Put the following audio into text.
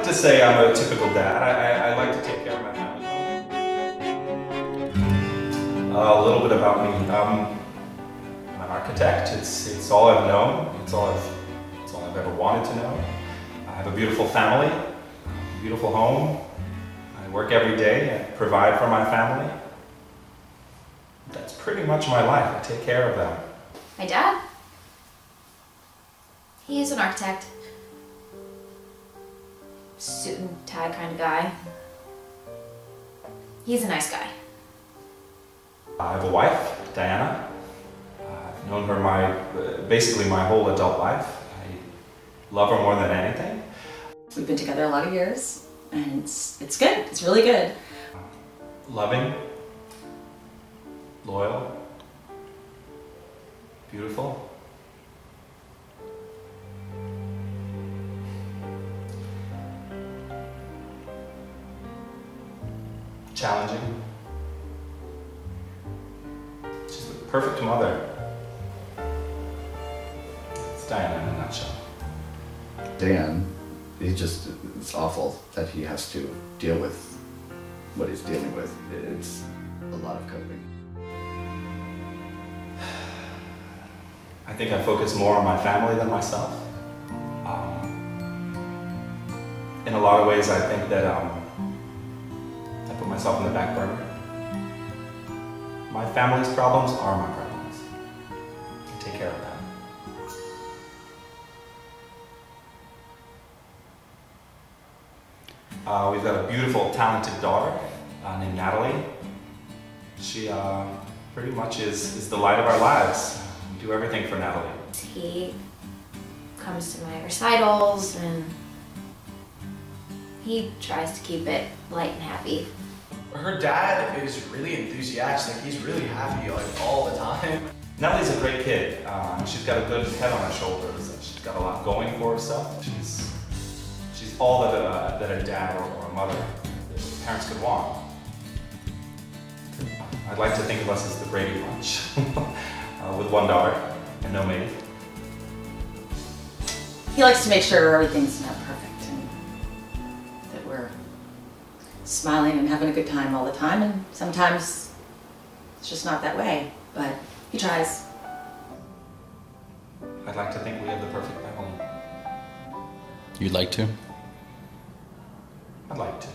like to say I'm a typical dad. I, I, I like to take care of my family. a little bit about me. Um, I'm an architect. It's, it's all I've known. It's all I've, it's all I've ever wanted to know. I have a beautiful family, a beautiful home. I work every day and provide for my family. That's pretty much my life. I take care of them. My dad? He's an architect. Suit and tie kind of guy. He's a nice guy. I have a wife, Diana. I've known her my, basically my whole adult life. I love her more than anything. We've been together a lot of years, and it's, it's good. It's really good. Loving, loyal, beautiful. Challenging. She's the perfect mother. It's Diana in a nutshell. Dan, he just, it's awful that he has to deal with what he's dealing with. It's a lot of coping. I think I focus more on my family than myself. Um, in a lot of ways, I think that um, myself in the back burner. My family's problems are my problems. I take care of them. Uh, we've got a beautiful, talented daughter uh, named Natalie. She uh, pretty much is, is the light of our lives. We do everything for Natalie. He comes to my recitals and he tries to keep it light and happy. Her dad is really enthusiastic. He's really happy like all the time. Natalie's a great kid. Um, she's got a good head on her shoulders. She's got a lot going for herself. She's she's all that a, that a dad or, or a mother, that parents could want. I'd like to think of us as the Brady Bunch, uh, with one daughter and no maid. He likes to make sure everything's not smiling and having a good time all the time, and sometimes it's just not that way, but he tries. I'd like to think we have the perfect home. You'd like to? I'd like to.